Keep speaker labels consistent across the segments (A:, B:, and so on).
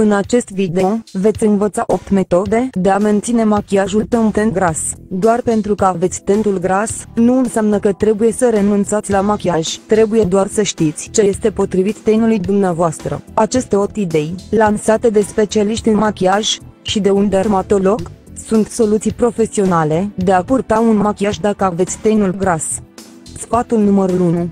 A: În acest video, veți învăța 8 metode de a menține machiajul pe un ten gras. Doar pentru că aveți tentul gras, nu înseamnă că trebuie să renunțați la machiaj. Trebuie doar să știți ce este potrivit tenului dumneavoastră. Aceste 8 idei, lansate de specialiști în machiaj și de un dermatolog, sunt soluții profesionale de a purta un machiaj dacă aveți tenul gras. Sfatul numărul 1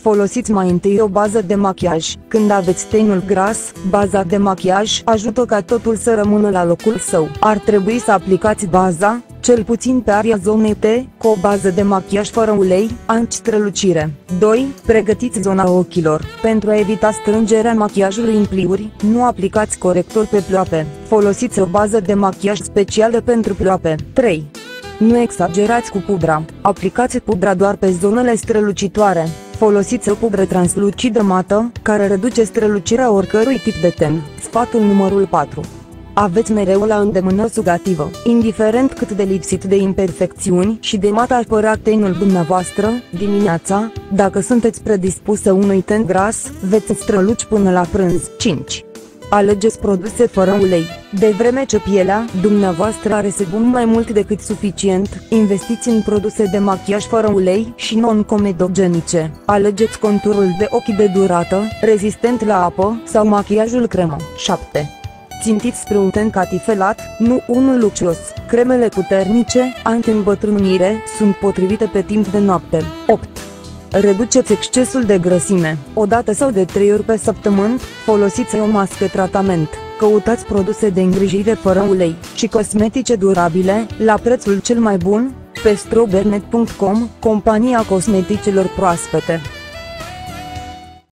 A: Folosiți mai întâi o bază de machiaj. Când aveți tenul gras, baza de machiaj ajută ca totul să rămână la locul său. Ar trebui să aplicați baza, cel puțin pe aria zonei T, cu o bază de machiaj fără ulei, anti-strălucire. 2. Pregătiți zona ochilor. Pentru a evita strângerea machiajului în pliuri, nu aplicați corector pe ploape. Folosiți o bază de machiaj specială pentru ploape. 3. Nu exagerați cu pudra. Aplicați pudra doar pe zonele strălucitoare. Folosiți o pudră translucidă mată, care reduce strălucirea oricărui tip de ten. Sfatul numărul 4. Aveți mereu la îndemână sugativă, indiferent cât de lipsit de imperfecțiuni și de mat ar părea tenul dumneavoastră, dimineața, dacă sunteți predispusă unui ten gras, veți străluci până la prânz. 5. Alegeți produse fără ulei. De vreme ce pielea dumneavoastră are sebum mai mult decât suficient, investiți în produse de machiaj fără ulei și non-comedogenice. Alegeți conturul de ochi de durată, rezistent la apă, sau machiajul cremă. 7 țintiți spre un ten catifelat, nu unul lucios. Cremele puternice, anti-îmbătrânire, sunt potrivite pe timp de noapte. 8. Reduceți excesul de grăsime. O dată sau de trei ori pe săptămână, folosiți o mască tratament. Căutați produse de îngrijire fără ulei și cosmetice durabile, la prețul cel mai bun, pe strobernet.com, compania cosmeticelor proaspete.